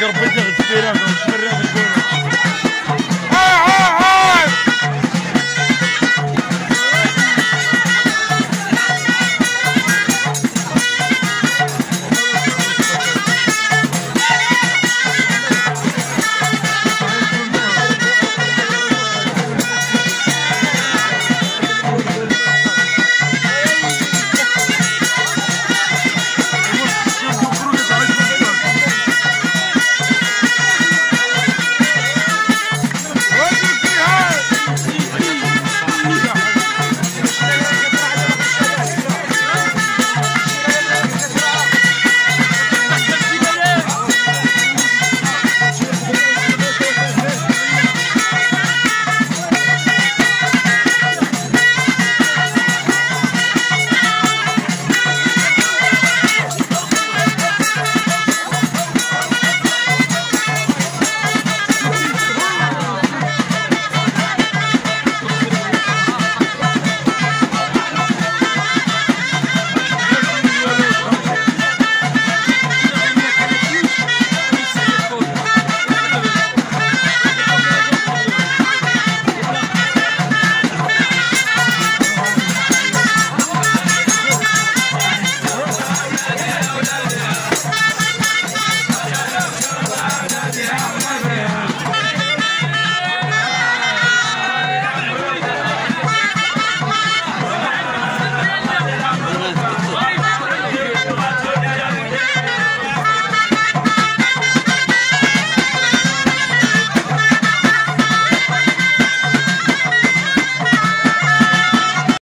قرب بدر تفيرات وتفرات الكورة